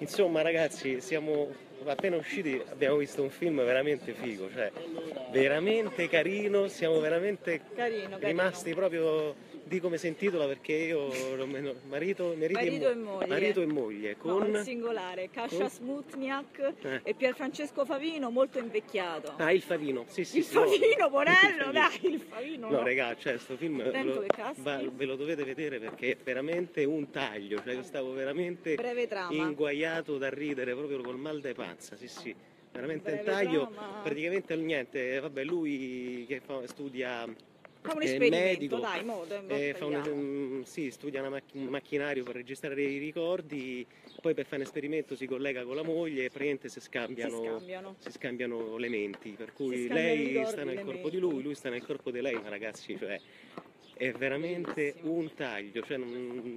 Insomma, ragazzi, siamo appena usciti, abbiamo visto un film veramente figo, cioè veramente carino, siamo veramente Carino, carino. rimasti proprio di come si intitola perché io marito, marito, Marito e moglie. marito e moglie No, con il singolare, Kasia con- Smutniak Eh. e Pierfrancesco Favino, molto invecchiato. Ah, il Favino, sì, sì. il sì, no. Favino, Il Favino. dai, il Favino. No, regà, cioè, sto film lo- va- ve lo dovete vedere perché è veramente un taglio, cioè io stavo veramente inguaiato da ridere proprio col mal de panza, sì sì, veramente un Breve taglio, trama. praticamente niente, vabbè lui che fa- studia Fa un è esperimento, medico, dai, mo, eh, fa un, sì, studia macch- un macchinario per registrare i ricordi, poi per fare un esperimento si collega con la moglie e praticamente si Si scambiano, scambiano. si scambiano le menti, per cui scambiano lei sta nel corpo di menti. lui, lui sta nel corpo di lei, ma ragazzi, cioè, è veramente un taglio, cioè non,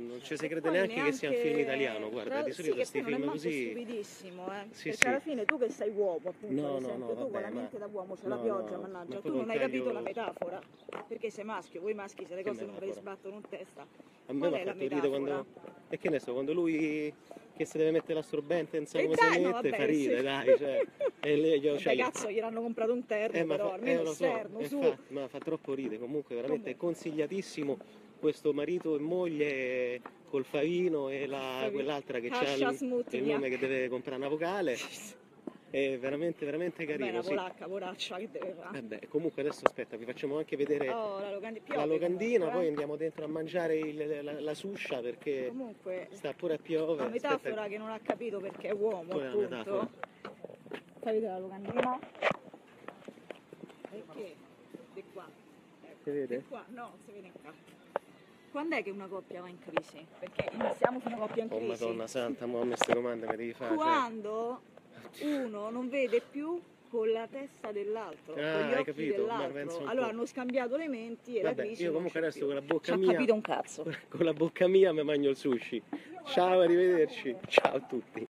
non ci si crede poi neanche, che sia un film neanche- italiano, guarda, tra- di solito sì, questi non film così... stupidissimo, eh. Sì, Perché sì. alla fine tu che sei uomo, appunto, No, no, no, tu con vabbè, la mente ma- da uomo c'è no, la pioggia, no, mannaggia, ma tu non hai capito taglio- la metafora, perché sei maschio, voi maschi se le cose non ve le sbattono in testa. A me mi ha fatto ridere quando... E che ne so, quando lui che si deve mettere l'assorbente, non sa come si mette, vabbè, fa ridere, sì. dai, cioè... E lei, io, Vabbè, cioè, io- cazzo, gli hanno comprato un terno, Eh, ma però fa- almeno eh, so, esterno, eh, su. fa- ma fa troppo ridere, comunque veramente è Comunque. consigliatissimo questo marito e moglie col favino e la, quell'altra che ha il, il nome che deve comprare una vocale. È veramente, veramente carino. una Sì. polacca, poraccia, che deve fare? Vabbè, comunque adesso aspetta, vi facciamo anche vedere Oh, la locandina, la locandina, poi poi andiamo dentro a mangiare il- la, la suscia perché Comunque, sta pure a piovere. la metafora Aspetta, che non ha capito perché è uomo, Qual è la appunto. metafora? Vedere la locandina? Perché? Di qua. Ecco. Si vede? Di qua, no, si vede qua. Quando è che una coppia va in crisi? Perché iniziamo su una coppia in Oh crisi. madonna santa, ma queste domande me devi fare. cioè. Quando uno non vede più con la testa dell'altro, Ah, con gli hai occhi capito, dell'altro. Allora hanno scambiato le menti e la Vabbè, crisi io non comunque c'è adesso più. con la bocca Ci ha mia capito un cazzo. con la bocca mia mi mangio il sushi. Ciao, arrivederci. Ciao a tutti.